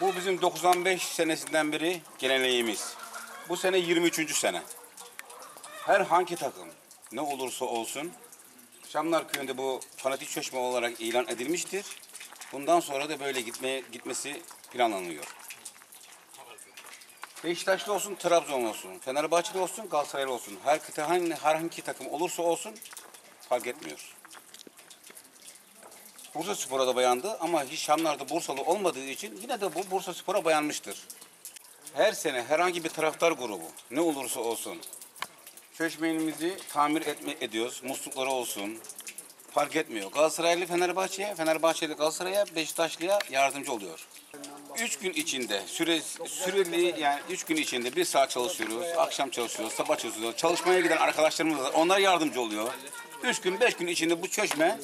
Bu bizim 95 senesinden beri geleneğimiz. Bu sene 23. sene. Her hangi takım ne olursa olsun Şamlar Köyü'nde bu fanatik çeşme olarak ilan edilmiştir. Bundan sonra da böyle gitmeye gitmesi planlanıyor. Beşiktaşlı olsun, Trabzon olsun, Fenerbahçeli olsun, Galatasaraylı olsun. Her, hangi, herhangi takım olursa olsun fark etmiyor. Bursa Spor'a da bayandı ama hiç Şamlar'da Bursalı olmadığı için yine de bu Bursa Spor'a bayanmıştır. Her sene herhangi bir taraftar grubu ne olursa olsun çeşmeğimizi tamir etme, ediyoruz. Muslukları olsun. Fark etmiyor. Galatasaraylı Fenerbahçe'ye, Fenerbahçeli Galatasaray'a, Beşiktaşlı'ya yardımcı oluyor. Üç gün içinde süre, süreli yani üç gün içinde bir saat çalışıyoruz, akşam çalışıyoruz, sabah çalışıyoruz. Çalışmaya giden arkadaşlarımız var. Onlar yardımcı oluyor. Üç gün, beş gün içinde bu çeşme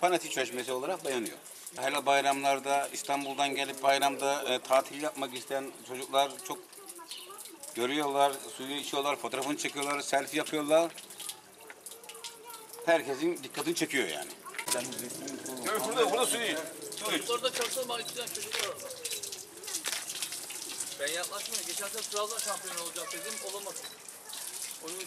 fanatik çeşmesi olarak dayanıyor. Hele bayramlarda İstanbul'dan gelip bayramda e, tatil yapmak isteyen çocuklar çok görüyorlar, suyu içiyorlar, fotoğrafını çekiyorlar, selfie yapıyorlar. Herkesin dikkatini çekiyor yani. Gör burada, burada suyu. Orada çalışan bak içten çocuklar orada. Ben yaklaşmıyorum. Geçen sene Trabzon şampiyonu olacak dedim. Olamadı. Onun için